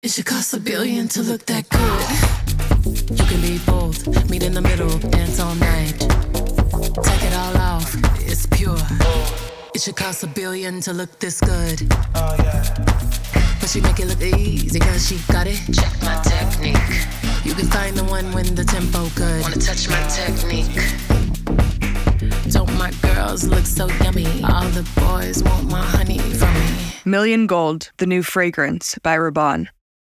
It should cost a billion to look that good. You can be bold, meet in the middle, dance all night. Take it all off, it's pure. It should cost a billion to look this good. Oh yeah. But she make it look easy cause she got it. Check my technique. You can find the one when the tempo good. Wanna touch my technique. Don't my girls look so yummy? All the boys want my honey from me. Million Gold, the new fragrance by Rabanne.